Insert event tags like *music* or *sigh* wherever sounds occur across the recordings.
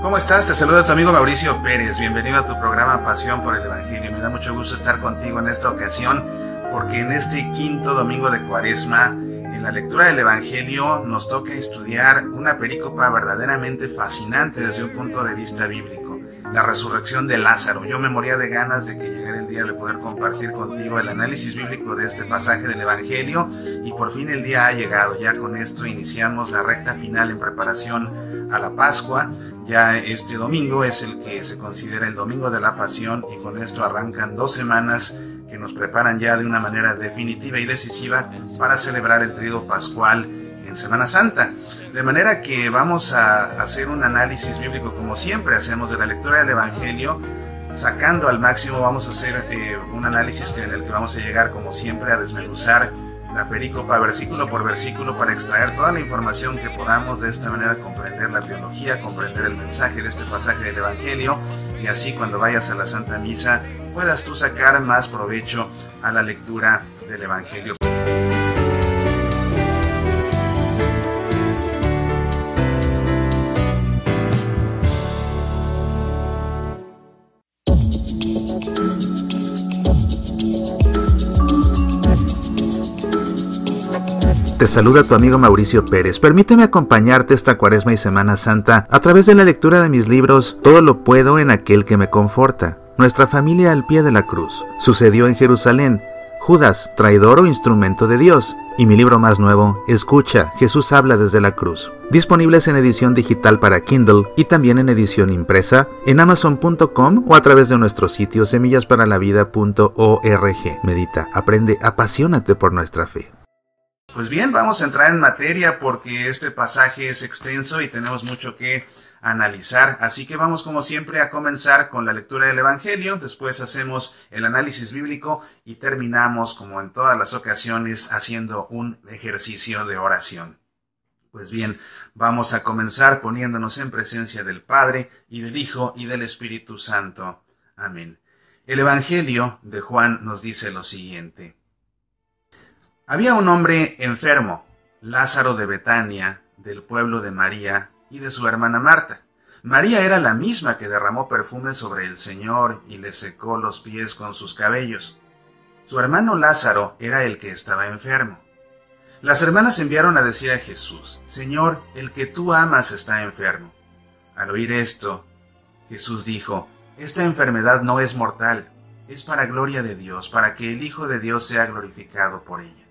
¿Cómo estás? Te saluda tu amigo Mauricio Pérez. Bienvenido a tu programa Pasión por el Evangelio. Me da mucho gusto estar contigo en esta ocasión porque en este quinto domingo de Cuaresma, en la lectura del Evangelio, nos toca estudiar una pericopa verdaderamente fascinante desde un punto de vista bíblico. La resurrección de Lázaro. Yo me moría de ganas de que llegara el día de poder compartir contigo el análisis bíblico de este pasaje del Evangelio y por fin el día ha llegado. Ya con esto iniciamos la recta final en preparación a la Pascua ya este domingo es el que se considera el Domingo de la Pasión y con esto arrancan dos semanas que nos preparan ya de una manera definitiva y decisiva para celebrar el tríodo pascual en Semana Santa. De manera que vamos a hacer un análisis bíblico como siempre hacemos de la lectura del Evangelio, sacando al máximo vamos a hacer eh, un análisis en el que vamos a llegar como siempre a desmenuzar la pericopa versículo por versículo para extraer toda la información que podamos de esta manera comprender la teología, comprender el mensaje de este pasaje del Evangelio y así cuando vayas a la Santa Misa puedas tú sacar más provecho a la lectura del Evangelio. Saluda tu amigo Mauricio Pérez. Permíteme acompañarte esta cuaresma y Semana Santa a través de la lectura de mis libros Todo lo puedo en aquel que me conforta. Nuestra familia al pie de la cruz. Sucedió en Jerusalén. Judas, traidor o instrumento de Dios. Y mi libro más nuevo, Escucha, Jesús habla desde la cruz. Disponibles en edición digital para Kindle y también en edición impresa en amazon.com o a través de nuestro sitio semillasparalavida.org. Medita, aprende, apasionate por nuestra fe. Pues bien, vamos a entrar en materia porque este pasaje es extenso y tenemos mucho que analizar. Así que vamos como siempre a comenzar con la lectura del Evangelio, después hacemos el análisis bíblico y terminamos como en todas las ocasiones haciendo un ejercicio de oración. Pues bien, vamos a comenzar poniéndonos en presencia del Padre y del Hijo y del Espíritu Santo. Amén. El Evangelio de Juan nos dice lo siguiente. Había un hombre enfermo, Lázaro de Betania, del pueblo de María y de su hermana Marta. María era la misma que derramó perfume sobre el Señor y le secó los pies con sus cabellos. Su hermano Lázaro era el que estaba enfermo. Las hermanas enviaron a decir a Jesús, Señor, el que tú amas está enfermo. Al oír esto, Jesús dijo, Esta enfermedad no es mortal, es para gloria de Dios, para que el Hijo de Dios sea glorificado por ella.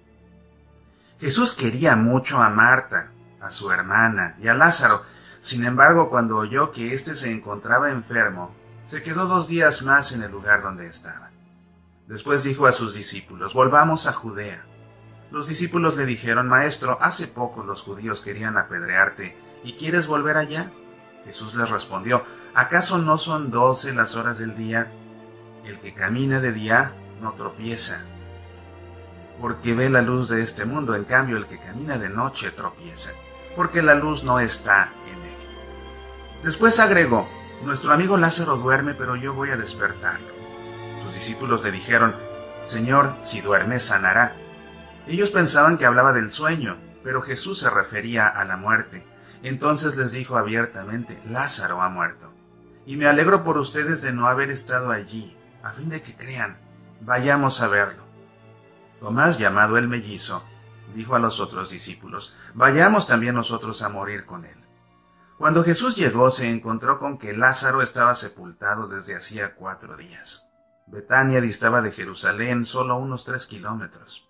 Jesús quería mucho a Marta, a su hermana y a Lázaro. Sin embargo, cuando oyó que éste se encontraba enfermo, se quedó dos días más en el lugar donde estaba. Después dijo a sus discípulos, volvamos a Judea. Los discípulos le dijeron, Maestro, hace poco los judíos querían apedrearte, ¿y quieres volver allá? Jesús les respondió, ¿acaso no son doce las horas del día? El que camina de día no tropieza porque ve la luz de este mundo, en cambio el que camina de noche tropieza, porque la luz no está en él. Después agregó, nuestro amigo Lázaro duerme, pero yo voy a despertarlo. Sus discípulos le dijeron, Señor, si duerme sanará. Ellos pensaban que hablaba del sueño, pero Jesús se refería a la muerte. Entonces les dijo abiertamente, Lázaro ha muerto. Y me alegro por ustedes de no haber estado allí, a fin de que crean. Vayamos a verlo. Tomás, llamado el mellizo, dijo a los otros discípulos, Vayamos también nosotros a morir con él. Cuando Jesús llegó se encontró con que Lázaro estaba sepultado desde hacía cuatro días. Betania distaba de Jerusalén solo unos tres kilómetros.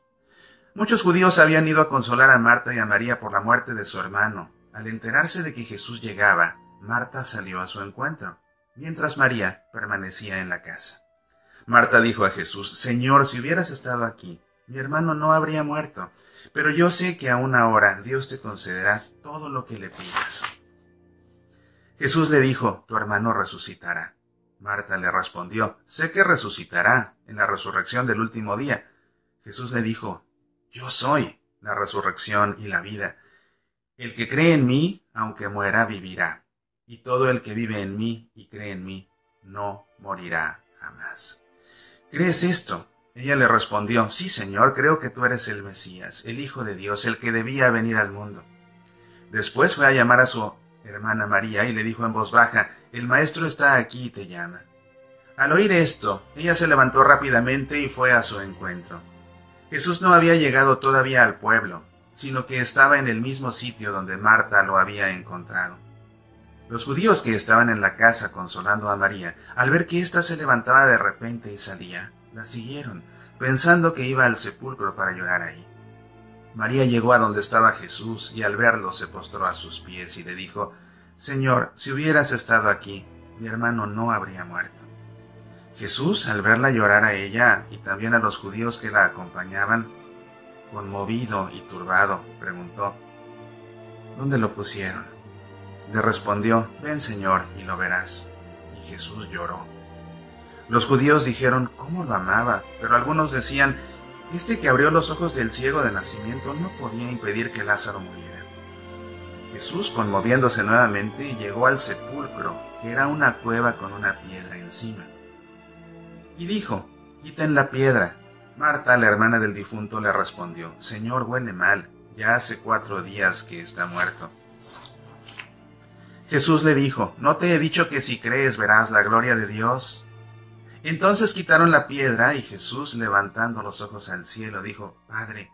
Muchos judíos habían ido a consolar a Marta y a María por la muerte de su hermano. Al enterarse de que Jesús llegaba, Marta salió a su encuentro, mientras María permanecía en la casa. Marta dijo a Jesús, Señor, si hubieras estado aquí, mi hermano no habría muerto, pero yo sé que aún ahora Dios te concederá todo lo que le pidas. Jesús le dijo, tu hermano resucitará. Marta le respondió, sé que resucitará en la resurrección del último día. Jesús le dijo, yo soy la resurrección y la vida. El que cree en mí, aunque muera, vivirá. Y todo el que vive en mí y cree en mí, no morirá jamás. ¿Crees esto? Ella le respondió, Sí, Señor, creo que tú eres el Mesías, el Hijo de Dios, el que debía venir al mundo. Después fue a llamar a su hermana María, y le dijo en voz baja, El maestro está aquí y te llama. Al oír esto, ella se levantó rápidamente y fue a su encuentro. Jesús no había llegado todavía al pueblo, sino que estaba en el mismo sitio donde Marta lo había encontrado. Los judíos que estaban en la casa consolando a María, al ver que ésta se levantaba de repente y salía, la siguieron, pensando que iba al sepulcro para llorar ahí. María llegó a donde estaba Jesús y al verlo se postró a sus pies y le dijo, Señor, si hubieras estado aquí, mi hermano no habría muerto. Jesús, al verla llorar a ella y también a los judíos que la acompañaban, conmovido y turbado, preguntó, ¿Dónde lo pusieron? Le respondió, Ven Señor, y lo verás. Y Jesús lloró. Los judíos dijeron, ¿cómo lo amaba? Pero algunos decían, este que abrió los ojos del ciego de nacimiento no podía impedir que Lázaro muriera. Jesús, conmoviéndose nuevamente, llegó al sepulcro, que era una cueva con una piedra encima. Y dijo, quiten la piedra. Marta, la hermana del difunto, le respondió, Señor, huele mal, ya hace cuatro días que está muerto. Jesús le dijo, ¿no te he dicho que si crees verás la gloria de Dios? Entonces quitaron la piedra y Jesús, levantando los ojos al cielo, dijo, Padre,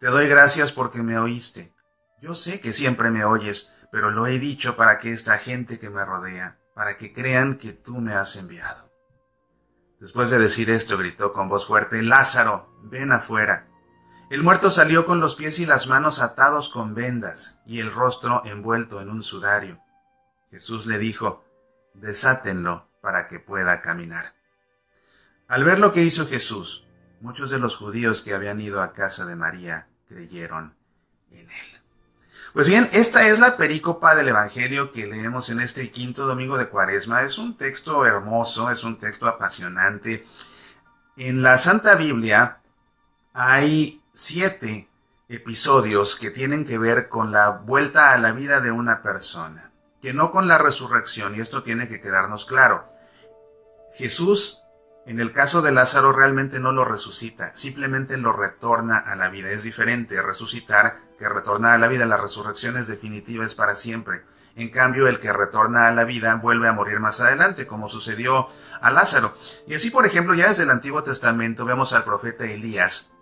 te doy gracias porque me oíste. Yo sé que siempre me oyes, pero lo he dicho para que esta gente que me rodea, para que crean que tú me has enviado. Después de decir esto, gritó con voz fuerte, Lázaro, ven afuera. El muerto salió con los pies y las manos atados con vendas y el rostro envuelto en un sudario. Jesús le dijo, desátenlo para que pueda caminar. Al ver lo que hizo Jesús, muchos de los judíos que habían ido a casa de María creyeron en él. Pues bien, esta es la perícopa del Evangelio que leemos en este quinto domingo de Cuaresma. Es un texto hermoso, es un texto apasionante. En la Santa Biblia hay siete episodios que tienen que ver con la vuelta a la vida de una persona, que no con la resurrección, y esto tiene que quedarnos claro. Jesús en el caso de Lázaro realmente no lo resucita, simplemente lo retorna a la vida. Es diferente resucitar que retornar a la vida. La resurrección es definitiva, es para siempre. En cambio, el que retorna a la vida vuelve a morir más adelante, como sucedió a Lázaro. Y así, por ejemplo, ya desde el Antiguo Testamento vemos al profeta Elías,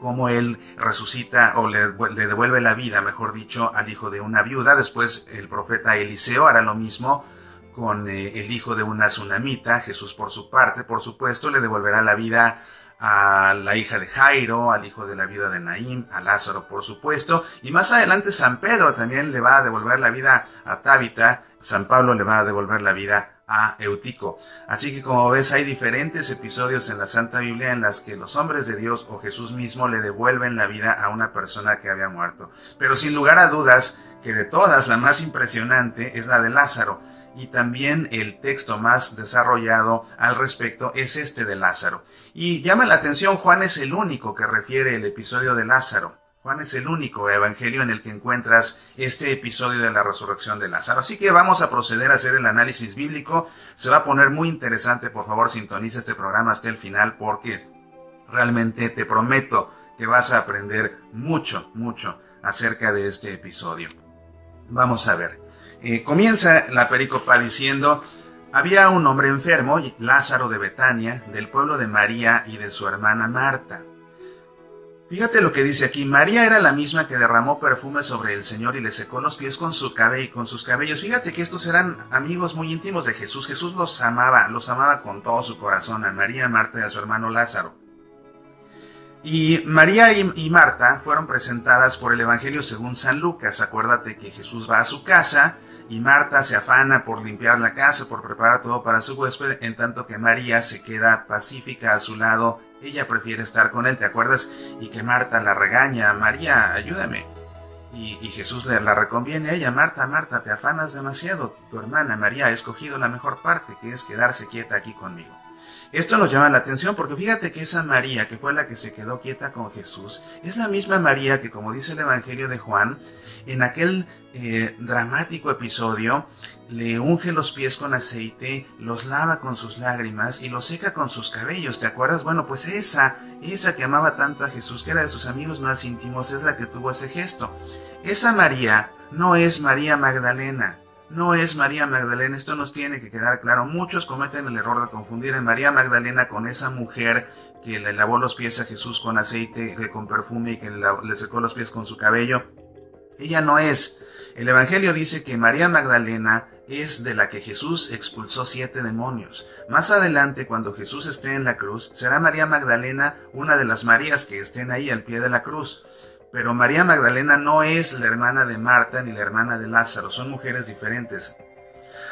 cómo él resucita o le, le, devuelve la vida, mejor dicho, al hijo de una viuda. Después el profeta Eliseo hará lo mismo con eh, el hijo de una tsunamita, Jesús por su parte, por supuesto, le devolverá la vida a la hija de Jairo, al hijo de la viuda de Naín, a Lázaro, por supuesto, y más adelante San Pedro también le va a devolver la vida a Tábita, San Pablo le va a devolver la vida a Eutico. Así que como ves hay diferentes episodios en la Santa Biblia en las que los hombres de Dios o Jesús mismo le devuelven la vida a una persona que había muerto. Pero sin lugar a dudas que de todas la más impresionante es la de Lázaro y también el texto más desarrollado al respecto es este de Lázaro. Y llama la atención, Juan es el único que refiere el episodio de Lázaro. Juan es el único evangelio en el que encuentras este episodio de la resurrección de Lázaro. Así que vamos a proceder a hacer el análisis bíblico. Se va a poner muy interesante. Por favor, sintoniza este programa hasta el final porque realmente te prometo que vas a aprender mucho, mucho acerca de este episodio. Vamos a ver. Eh, comienza la pericopa diciendo, había un hombre enfermo, Lázaro de Betania, del pueblo de María y de su hermana Marta. Fíjate lo que dice aquí, María era la misma que derramó perfume sobre el Señor y le secó los pies con su cabello, con sus cabellos. Fíjate que estos eran amigos muy íntimos de Jesús. Jesús los amaba, los amaba con todo su corazón, a María, Marta y a su hermano Lázaro. Y María y, Marta fueron presentadas por el Evangelio según San Lucas. Acuérdate que Jesús va a su casa, y Marta se afana por limpiar la casa, por preparar todo para su huésped, en tanto que María se queda pacífica a su lado. Ella prefiere estar con él, ¿te acuerdas? Y que Marta la regaña, María, ayúdame. Y, Jesús le la reconviene a ella, Marta, Marta, te afanas demasiado. Tu hermana María ha escogido la mejor parte, que es quedarse quieta aquí conmigo. Esto nos llama la atención porque fíjate que esa María, que fue la que se quedó quieta con Jesús, es la misma María que, como dice el Evangelio de Juan, en aquel eh, dramático episodio, le unge los pies con aceite, los lava con sus lágrimas y los seca con sus cabellos. ¿Te acuerdas? Bueno, pues esa, esa que amaba tanto a Jesús, que era de sus amigos más íntimos, es la que tuvo ese gesto. Esa María no es María Magdalena. No es María Magdalena, esto nos tiene que quedar claro. Muchos cometen el error de confundir a María Magdalena con esa mujer que le lavó los pies a Jesús con aceite, con perfume y que le secó los pies con su cabello. Ella no es. El Evangelio dice que María Magdalena es de la que Jesús expulsó siete demonios. Más adelante, cuando Jesús esté en la cruz, será María Magdalena una de las Marías que estén ahí al pie de la cruz. Pero María Magdalena no es la hermana de Marta ni la hermana de Lázaro, son mujeres diferentes.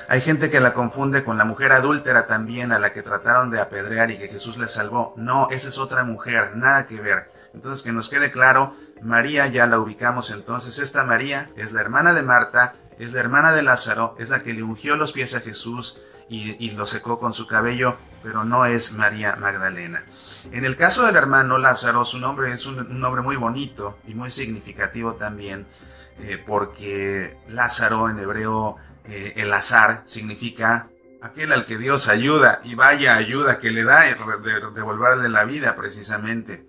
Hay gente que la confunde con la mujer adúltera también a la que trataron de apedrear y que Jesús le salvó. No, esa es otra mujer, nada que ver. Entonces que nos quede claro, María ya la ubicamos entonces. Esta María es la hermana de Marta, es la hermana de Lázaro, es la que le ungió los pies a Jesús y, lo secó con su cabello, pero no es María Magdalena. En el caso del hermano Lázaro, su nombre es un, nombre muy bonito y muy significativo también, eh, porque Lázaro en hebreo, eh, el azar, significa aquel al que Dios ayuda y vaya ayuda que le da de devolverle la vida precisamente.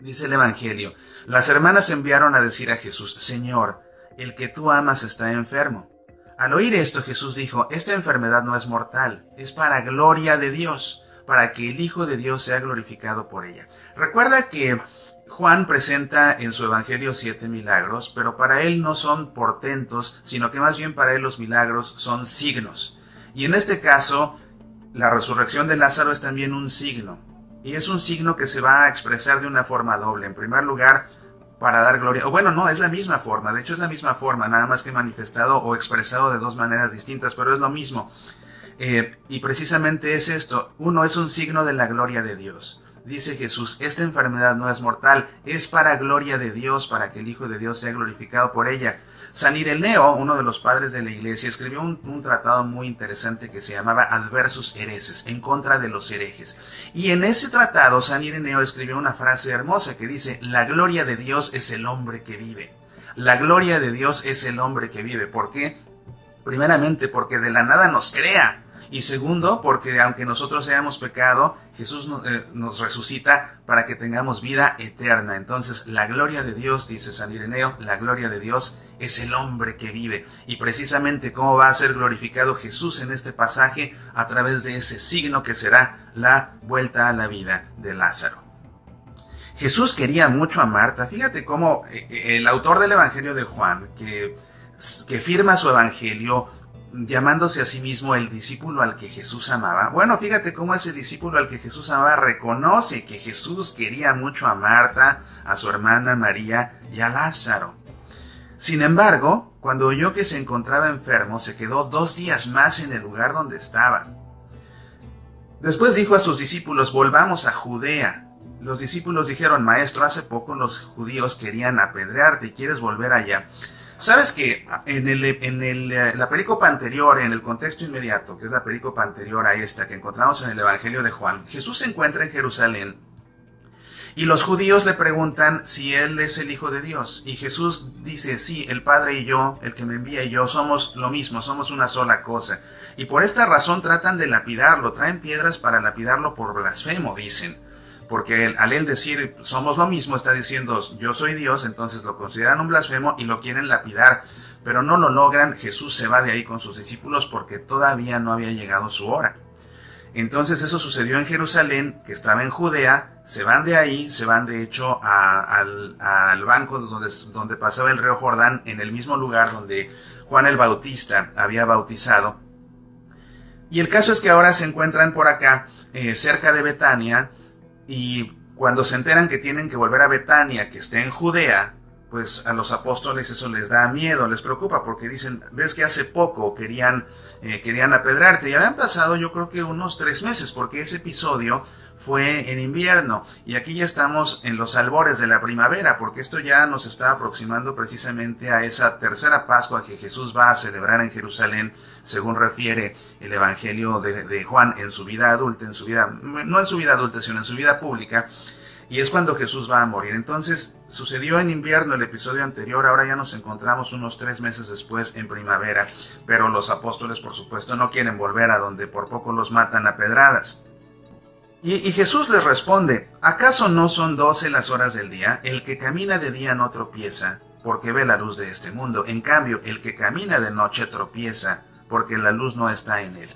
Dice el Evangelio, las hermanas enviaron a decir a Jesús, Señor, el que tú amas está enfermo. Al oír esto Jesús dijo, esta enfermedad no es mortal, es para gloria de Dios, para que el Hijo de Dios sea glorificado por ella. Recuerda que Juan presenta en su Evangelio siete milagros, pero para él no son portentos, sino que más bien para él los milagros son signos. Y en este caso, la resurrección de Lázaro es también un signo. Y es un signo que se va a expresar de una forma doble. En primer lugar, para dar gloria. O bueno, no, es la misma forma. De hecho, es la misma forma, nada más que manifestado o expresado de dos maneras distintas, pero es lo mismo. Eh, y precisamente es esto. Uno es un signo de la gloria de Dios. Dice Jesús, esta enfermedad no es mortal, es para gloria de Dios, para que el Hijo de Dios sea glorificado por ella. San Ireneo, uno de los padres de la iglesia, escribió un, tratado muy interesante que se llamaba Adversus Hereses, en contra de los herejes. Y en ese tratado, San Ireneo escribió una frase hermosa que dice, la gloria de Dios es el hombre que vive. La gloria de Dios es el hombre que vive. ¿Por qué? Primeramente porque de la nada nos crea y segundo, porque aunque nosotros hayamos pecado, Jesús eh, nos resucita para que tengamos vida eterna. Entonces, la gloria de Dios, dice San Ireneo, la gloria de Dios es el hombre que vive. Y precisamente cómo va a ser glorificado Jesús en este pasaje a través de ese signo que será la vuelta a la vida de Lázaro. Jesús quería mucho a Marta. Fíjate cómo eh, eh, el autor del Evangelio de Juan, que, que firma su Evangelio, llamándose a sí mismo el discípulo al que Jesús amaba. Bueno, fíjate cómo ese discípulo al que Jesús amaba reconoce que Jesús quería mucho a Marta, a su hermana María y a Lázaro. Sin embargo, cuando oyó que se encontraba enfermo, se quedó dos días más en el lugar donde estaba. Después dijo a sus discípulos, volvamos a Judea. Los discípulos dijeron, Maestro, hace poco los judíos querían apedrearte, ¿quieres volver allá? Sabes que en, el, en el, eh, la pericopa anterior, en el contexto inmediato, que es la pericopa anterior a esta que encontramos en el Evangelio de Juan, Jesús se encuentra en Jerusalén y los judíos le preguntan si él es el Hijo de Dios. Y Jesús dice, sí, el Padre y yo, el que me envía y yo, somos lo mismo, somos una sola cosa. Y por esta razón tratan de lapidarlo, traen piedras para lapidarlo por blasfemo, dicen porque al él decir somos lo mismo, está diciendo yo soy Dios, entonces lo consideran un blasfemo y lo quieren lapidar, pero no lo logran, Jesús se va de ahí con sus discípulos porque todavía no había llegado su hora. Entonces eso sucedió en Jerusalén, que estaba en Judea, se van de ahí, se van de hecho al, banco donde, donde pasaba el río Jordán, en el mismo lugar donde Juan el Bautista había bautizado. Y el caso es que ahora se encuentran por acá, eh, cerca de Betania, y cuando se enteran que tienen que volver a Betania, que está en Judea, pues a los apóstoles eso les da miedo, les preocupa, porque dicen, ves que hace poco querían, eh, querían apedrarte, y habían pasado yo creo que unos tres meses, porque ese episodio fue en invierno y aquí ya estamos en los albores de la primavera porque esto ya nos está aproximando precisamente a esa tercera Pascua que Jesús va a celebrar en Jerusalén según refiere el Evangelio de, Juan en su vida adulta, en su vida, no en su vida adulta, sino en su vida pública. Y es cuando Jesús va a morir. Entonces, sucedió en invierno el episodio anterior, ahora ya nos encontramos unos tres meses después en primavera, pero los apóstoles, por supuesto, no quieren volver a donde por poco los matan a pedradas. Y, Jesús les responde, ¿acaso no son doce las horas del día? El que camina de día no tropieza, porque ve la luz de este mundo. En cambio, el que camina de noche tropieza, porque la luz no está en él.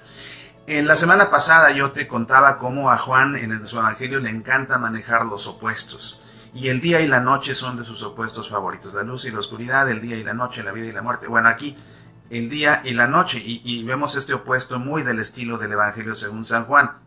En la semana pasada yo te contaba cómo a Juan en su evangelio le encanta manejar los opuestos. Y el día y la noche son de sus opuestos favoritos. La luz y la oscuridad, el día y la noche, la vida y la muerte. Bueno, aquí el día y la noche. Y, y vemos este opuesto muy del estilo del evangelio según San Juan.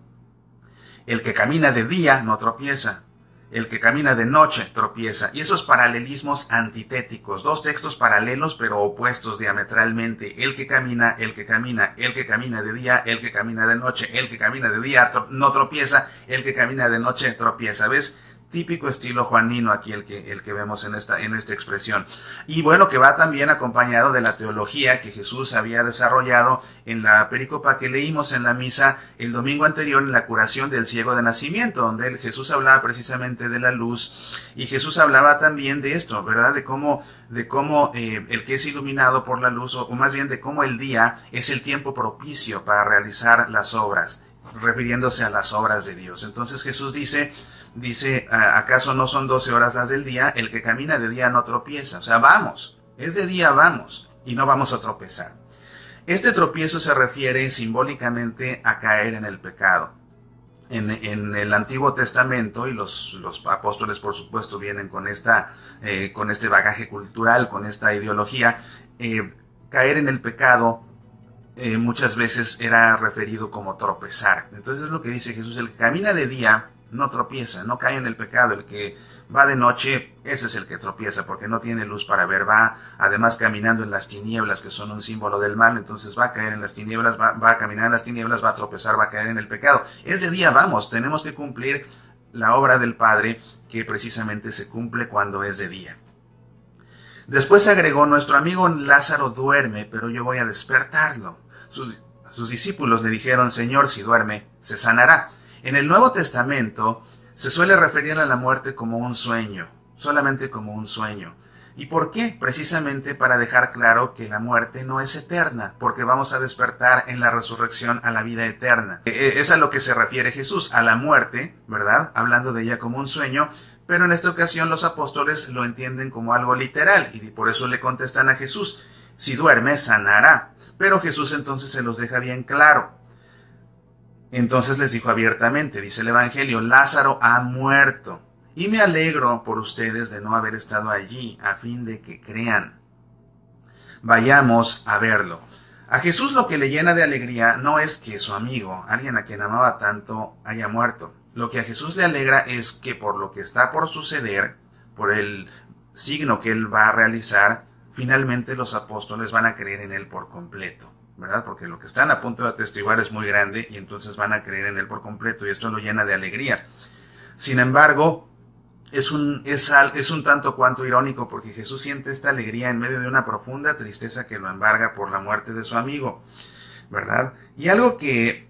El que camina de día no tropieza, el que camina de noche tropieza. Y esos paralelismos antitéticos, dos textos paralelos pero opuestos diametralmente. El que camina, el que camina, el que camina de día, el que camina de noche, el que camina de día no tropieza, el que camina de noche tropieza. ¿Ves? Típico estilo juanino aquí el que, el que vemos en esta, en esta expresión. Y bueno, que va también acompañado de la teología que Jesús había desarrollado en la pericopa que leímos en la misa el domingo anterior en la curación del ciego de nacimiento, donde Jesús hablaba precisamente de la luz y Jesús hablaba también de esto, ¿verdad? De cómo, de cómo eh, el que es iluminado por la luz, o más bien de cómo el día es el tiempo propicio para realizar las obras, refiriéndose a las obras de Dios. Entonces Jesús dice, dice, ¿acaso no son doce horas las del día? El que camina de día no tropieza. O sea, vamos, es de día, vamos, y no vamos a tropezar. Este tropiezo se refiere simbólicamente a caer en el pecado. En, el Antiguo Testamento, y los, los, apóstoles por supuesto vienen con, esta, eh, con este bagaje cultural, con esta ideología, eh, caer en el pecado eh, muchas veces era referido como tropezar. Entonces es lo que dice Jesús, el que camina de día no tropieza, no cae en el pecado. El que va de noche, ese es el que tropieza, porque no tiene luz para ver, va además caminando en las tinieblas, que son un símbolo del mal, entonces va a caer en las tinieblas, va, a caminar en las tinieblas, va a tropezar, va a caer en el pecado. Es de día, vamos, tenemos que cumplir la obra del Padre, que precisamente se cumple cuando es de día. Después agregó, nuestro amigo Lázaro duerme, pero yo voy a despertarlo. Sus discípulos le dijeron, Señor, si duerme, se sanará. En el Nuevo Testamento se suele referir a la muerte como un sueño, solamente como un sueño. ¿Y por qué? Precisamente para dejar claro que la muerte no es eterna, porque vamos a despertar en la resurrección a la vida eterna. E, e, es a lo que se refiere Jesús, a la muerte, ¿verdad? Hablando de ella como un sueño, pero en esta ocasión los apóstoles lo entienden como algo literal y por eso le contestan a Jesús, si duerme, sanará. Pero Jesús entonces se los deja bien claro. Entonces les dijo abiertamente, dice el Evangelio, Lázaro ha muerto, y me alegro por ustedes de no haber estado allí, a fin de que crean. Vayamos a verlo. A Jesús lo que le llena de alegría no es que su amigo, alguien a quien amaba tanto, haya muerto. Lo que a Jesús le alegra es que por lo que está por suceder, por el signo que él va a realizar, finalmente los apóstoles van a creer en él por completo. ¿Verdad? Porque lo que están a punto de atestiguar es muy grande y entonces van a creer en él por completo y esto lo llena de alegría. Sin embargo, es un, es, un tanto cuanto irónico porque Jesús siente esta alegría en medio de una profunda tristeza que lo embarga por la muerte de su amigo, ¿verdad? Y algo que,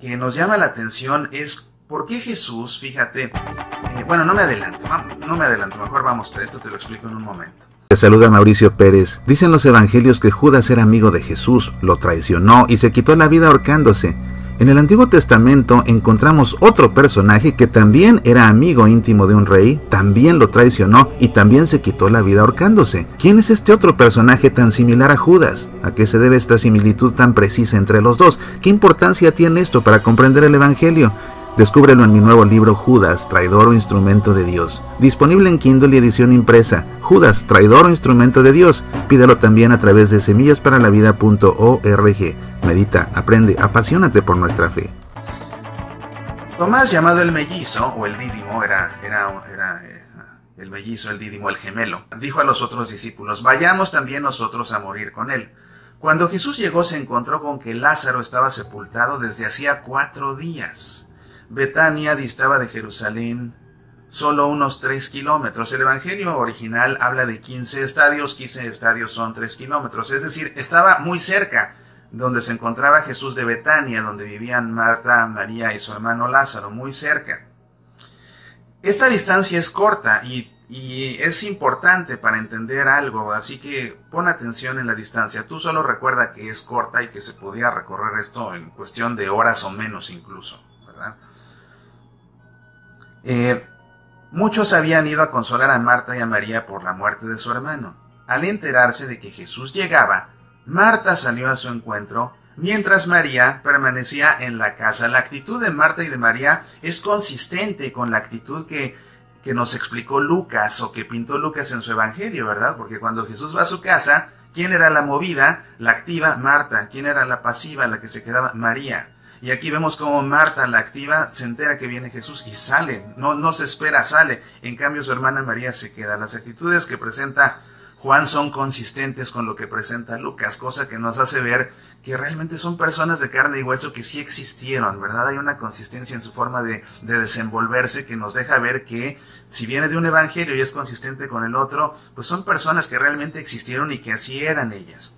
que nos llama la atención es por qué Jesús, fíjate, eh, bueno, no me adelanto, no me adelanto, mejor vamos, esto te lo explico en un momento saluda Mauricio Pérez. Dicen los evangelios que Judas era amigo de Jesús, lo traicionó y se quitó la vida ahorcándose. En el Antiguo Testamento encontramos otro personaje que también era amigo íntimo de un rey, también lo traicionó y también se quitó la vida ahorcándose. ¿Quién es este otro personaje tan similar a Judas? ¿A qué se debe esta similitud tan precisa entre los dos? ¿Qué importancia tiene esto para comprender el Evangelio? Descúbrelo en mi nuevo libro Judas, traidor o instrumento de Dios. Disponible en Kindle y edición impresa. Judas, traidor o instrumento de Dios. Pídelo también a través de semillasparalavida.org. Medita, aprende, apasionate por nuestra fe. Tomás, llamado el mellizo, o el dídimo, era, era, era eh, el mellizo, el dídimo, el gemelo, dijo a los otros discípulos, vayamos también nosotros a morir con él. Cuando Jesús llegó se encontró con que Lázaro estaba sepultado desde hacía cuatro días. Betania distaba de Jerusalén solo unos 3 kilómetros. El Evangelio original habla de 15 estadios, 15 estadios son 3 kilómetros, es decir, estaba muy cerca donde se encontraba Jesús de Betania, donde vivían Marta, María y su hermano Lázaro, muy cerca. Esta distancia es corta y, y, es importante para entender algo, así que pon atención en la distancia. Tú solo recuerda que es corta y que se podía recorrer esto en cuestión de horas o menos incluso, ¿verdad? Eh, muchos habían ido a consolar a Marta y a María por la muerte de su hermano. al enterarse de que Jesús llegaba, Marta salió a su encuentro, mientras María permanecía en la casa. La actitud de Marta y de María es consistente con la actitud que, que nos explicó Lucas o que pintó Lucas en su Evangelio, ¿verdad? Porque cuando Jesús va a su casa, ¿quién era la movida? La activa, Marta. ¿Quién era la pasiva, la que se quedaba? María. Y aquí vemos cómo Marta, la activa, se entera que viene Jesús y sale. No, no se espera, sale. En cambio, su hermana María se queda. Las actitudes que presenta Juan son consistentes con lo que presenta Lucas, cosa que nos hace ver que realmente son personas de carne y hueso que sí existieron, ¿verdad? Hay una consistencia en su forma de, de, desenvolverse que nos deja ver que si viene de un evangelio y es consistente con el otro, pues son personas que realmente existieron y que así eran ellas.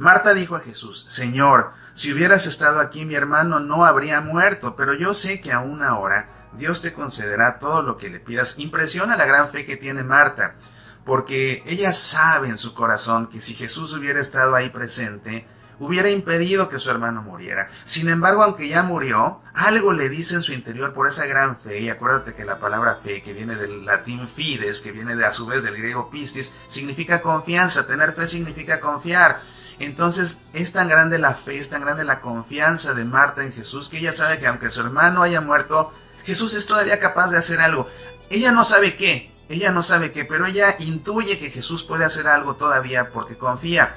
Marta dijo a Jesús, Señor, si hubieras estado aquí mi hermano no habría muerto, pero yo sé que aún ahora Dios te concederá todo lo que le pidas. Impresiona la gran fe que tiene Marta porque ella sabe en su corazón que si Jesús hubiera estado ahí presente, hubiera impedido que su hermano muriera. Sin embargo, aunque ya murió, algo le dice en su interior por esa gran fe, y acuérdate que la palabra fe, que viene del latín fides, que viene de a su vez del griego pistis, significa confianza, tener fe significa confiar. Entonces es tan grande la fe, es tan grande la confianza de Marta en Jesús, que ella sabe que aunque su hermano haya muerto, Jesús es todavía capaz de hacer algo. Ella no sabe qué, ella no sabe qué, pero ella intuye que Jesús puede hacer algo todavía porque confía.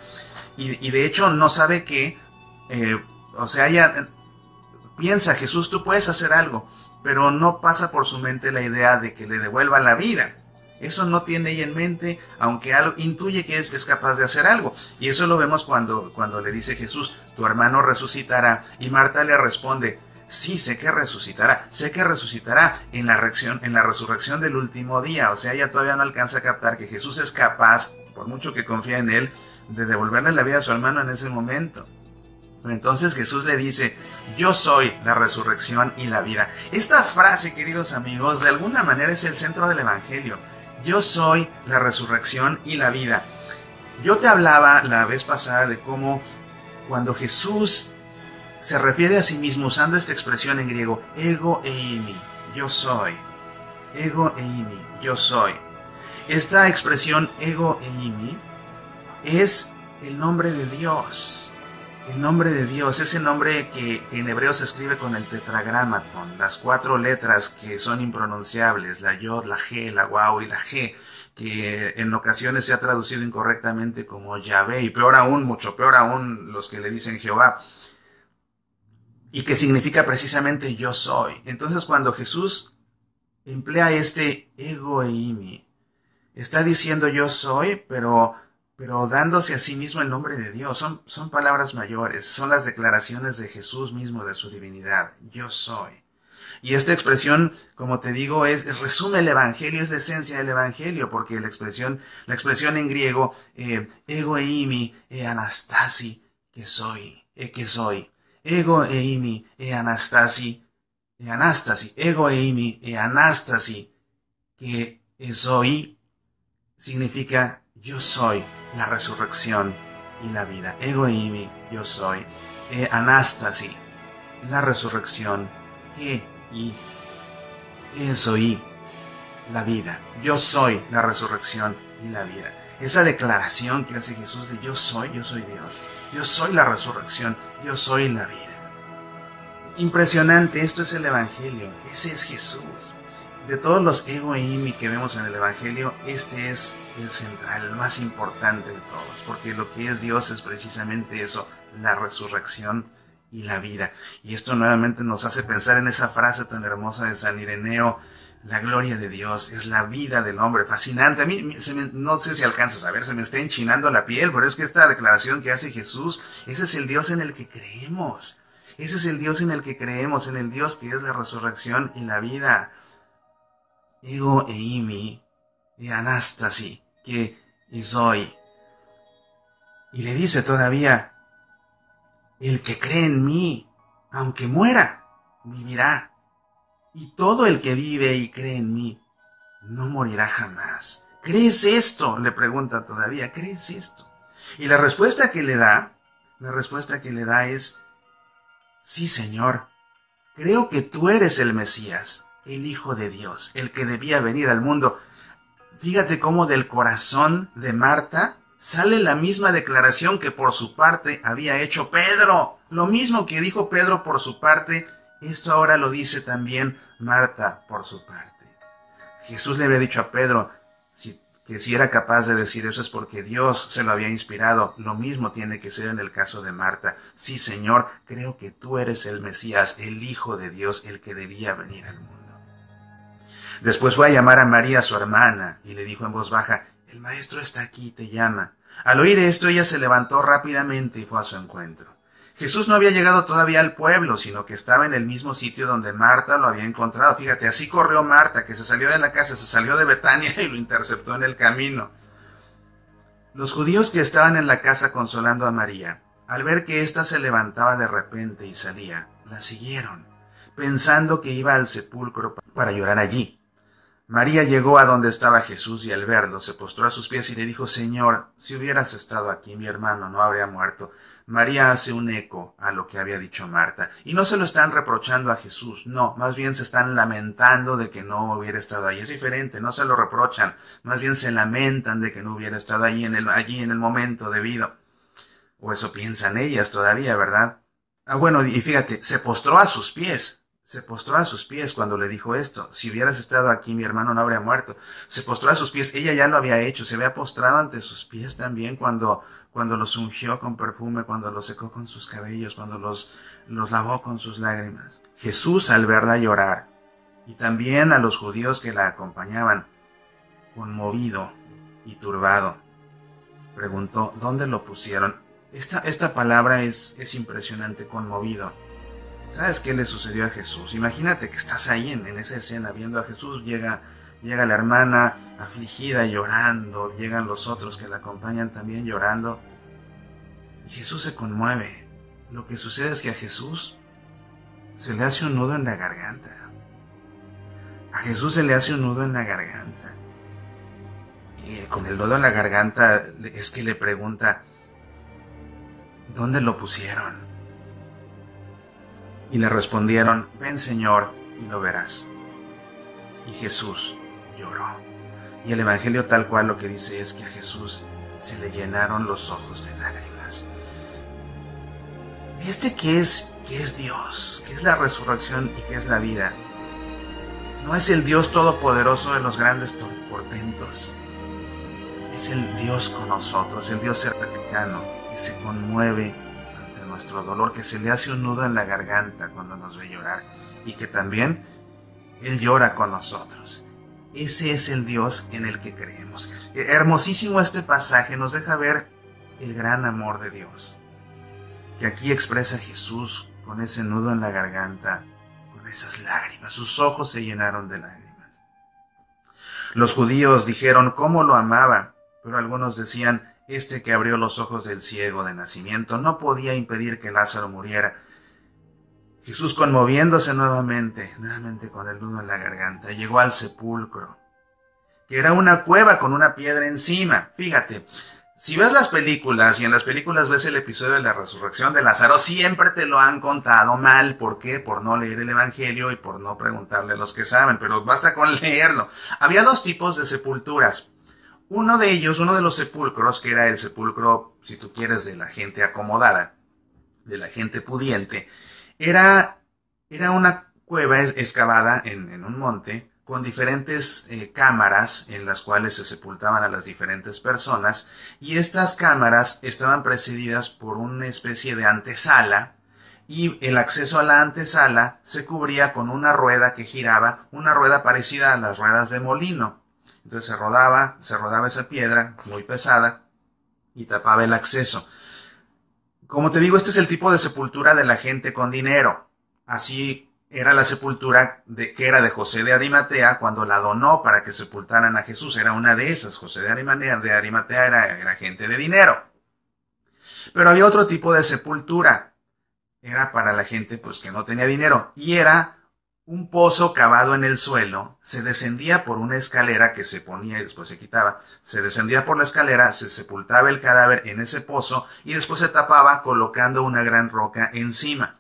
Y, de hecho no sabe qué. Eh, o sea, ella eh, piensa, Jesús, tú puedes hacer algo, pero no pasa por su mente la idea de que le devuelva la vida. Eso no tiene ella en mente, aunque algo, intuye que es, es, capaz de hacer algo. Y eso lo vemos cuando, cuando le dice Jesús, tu hermano resucitará. Y Marta le responde, sí, sé que resucitará, sé que resucitará en la, reacción, en la resurrección del último día. O sea, ella todavía no alcanza a captar que Jesús es capaz, por mucho que confía en él, de devolverle la vida a su hermano en ese momento. Entonces Jesús le dice, yo soy la resurrección y la vida. Esta frase, queridos amigos, de alguna manera es el centro del Evangelio. Yo soy la resurrección y la vida. Yo te hablaba la vez pasada de cómo cuando Jesús se refiere a sí mismo usando esta expresión en griego, ego eimi, yo soy. Ego eimi, yo soy. Esta expresión ego eimi es el nombre de Dios. El nombre de Dios, ese nombre que, en hebreo se escribe con el tetragramaton, las cuatro letras que son impronunciables, la yod, la g, la guau y la g, que en ocasiones se ha traducido incorrectamente como Yahvé, y peor aún, mucho peor aún los que le dicen Jehová y que significa precisamente yo soy. Entonces cuando Jesús emplea este ego eimi, está diciendo yo soy, pero, pero dándose a sí mismo el nombre de Dios. Son, son palabras mayores, son las declaraciones de Jesús mismo de su divinidad. Yo soy. Y esta expresión, como te digo, es, resume el evangelio, es la esencia del evangelio, porque la expresión, la expresión en griego, eh, ego eimi, e anastasi, que soy, e que soy, ego eimi e anastasi, e anastasi, ego eimi e anastasi, que soy significa yo soy la resurrección y la vida. Ego eimi, yo soy, e la resurrección, que y soy la vida. Yo soy la resurrección y la vida. Esa declaración que hace Jesús de yo soy, yo soy Dios yo soy la resurrección, yo soy la vida. Impresionante, esto es el Evangelio, ese es Jesús. De todos los ego e que vemos en el Evangelio, este es el central, el más importante de todos, porque lo que es Dios es precisamente eso, la resurrección y la vida. Y esto nuevamente nos hace pensar en esa frase tan hermosa de San Ireneo, la gloria de Dios, es la vida del hombre, fascinante. A mí no sé si alcanzas a ver, se me está enchinando la piel, pero es que esta declaración que hace Jesús, ese es el Dios en el que creemos. Ese es el Dios en el que creemos, en el Dios que es la resurrección y la vida. Ego eimi, y anastasi, que soy. Y le dice todavía, el que cree en mí, aunque muera, vivirá y todo el que vive y cree en mí no morirá jamás. ¿Crees esto? Le pregunta todavía, ¿crees esto? Y la respuesta que le da, la respuesta que le da es, sí Señor, creo que tú eres el Mesías, el Hijo de Dios, el que debía venir al mundo. Fíjate cómo del corazón de Marta sale la misma declaración que por su parte había hecho Pedro. Lo mismo que dijo Pedro por su parte, esto ahora lo dice también Marta por su parte. Jesús le había dicho a Pedro que si era capaz de decir eso es porque Dios se lo había inspirado. Lo mismo tiene que ser en el caso de Marta. Sí, Señor, creo que tú eres el Mesías, el Hijo de Dios, el que debía venir al mundo. Después fue a llamar a María, su hermana, y le dijo en voz baja, El maestro está aquí te llama. Al oír esto, ella se levantó rápidamente y fue a su encuentro. Jesús no había llegado todavía al pueblo, sino que estaba en el mismo sitio donde Marta lo había encontrado. Fíjate, así corrió Marta, que se salió de la casa, se salió de Betania *laughs* y lo interceptó en el camino. Los judíos que estaban en la casa consolando a María, al ver que ésta se levantaba de repente y salía, la siguieron, pensando que iba al sepulcro para llorar allí. María llegó a donde estaba Jesús y al verlo se postró a sus pies y le dijo, Señor, si hubieras estado aquí, mi hermano no habría muerto. María hace un eco a lo que había dicho Marta. Y no se lo están reprochando a Jesús, no, más bien se están lamentando de que no hubiera estado ahí. Es diferente, no se lo reprochan, más bien se lamentan de que no hubiera estado allí en el, allí en el momento debido. O eso piensan ellas todavía, ¿verdad? Ah, bueno, y fíjate, se postró a sus pies se postró a sus pies cuando le dijo esto. Si hubieras estado aquí, mi hermano no habría muerto. Se postró a sus pies. Ella ya lo había hecho. Se había postrado ante sus pies también cuando, cuando los ungió con perfume, cuando los secó con sus cabellos, cuando los, los lavó con sus lágrimas. Jesús al verla llorar, y también a los judíos que la acompañaban, conmovido y turbado, preguntó, ¿dónde lo pusieron? Esta, esta palabra es, es impresionante, conmovido ¿Sabes qué le sucedió a Jesús? Imagínate que estás ahí en, esa escena viendo a Jesús, llega, llega la hermana afligida llorando, llegan los otros que la acompañan también llorando, y Jesús se conmueve. Lo que sucede es que a Jesús se le hace un nudo en la garganta. A Jesús se le hace un nudo en la garganta. Y con el nudo en la garganta es que le pregunta, ¿dónde lo pusieron? Y le respondieron, ven Señor, y lo verás. Y Jesús lloró. Y el Evangelio tal cual lo que dice es que a Jesús se le llenaron los ojos de lágrimas. Este que es, que es Dios, que es la resurrección y que es la vida, no es el Dios todopoderoso de los grandes portentos. Es el Dios con nosotros, el Dios cercano, que se conmueve nuestro dolor, que se le hace un nudo en la garganta cuando nos ve llorar y que también Él llora con nosotros. Ese es el Dios en el que creemos. Hermosísimo este pasaje, nos deja ver el gran amor de Dios, que aquí expresa Jesús con ese nudo en la garganta, con esas lágrimas. Sus ojos se llenaron de lágrimas. Los judíos dijeron cómo lo amaba, pero algunos decían, este que abrió los ojos del ciego de nacimiento no podía impedir que Lázaro muriera. Jesús, conmoviéndose nuevamente, nuevamente con el nudo en la garganta, llegó al sepulcro, que era una cueva con una piedra encima. Fíjate, si ves las películas y en las películas ves el episodio de la resurrección de Lázaro, siempre te lo han contado mal. ¿Por qué? Por no leer el Evangelio y por no preguntarle a los que saben, pero basta con *laughs* leerlo. Había dos tipos de sepulturas. Uno de ellos, uno de los sepulcros, que era el sepulcro, si tú quieres, de la gente acomodada, de la gente pudiente, era, era una cueva excavada en, un monte con diferentes eh, cámaras en las cuales se sepultaban a las diferentes personas y estas cámaras estaban precedidas por una especie de antesala y el acceso a la antesala se cubría con una rueda que giraba, una rueda parecida a las ruedas de molino. Entonces se rodaba, se rodaba esa piedra muy pesada y tapaba el acceso. Como te digo, este es el tipo de sepultura de la gente con dinero. Así era la sepultura de, que era de José de Arimatea cuando la donó para que sepultaran a Jesús. Era una de esas. José de Arimatea, de Arimatea era, era gente de dinero. Pero había otro tipo de sepultura. Era para la gente pues que no tenía dinero. Y era un pozo cavado en el suelo, se descendía por una escalera que se ponía y después se quitaba, se descendía por la escalera, se sepultaba el cadáver en ese pozo y después se tapaba colocando una gran roca encima.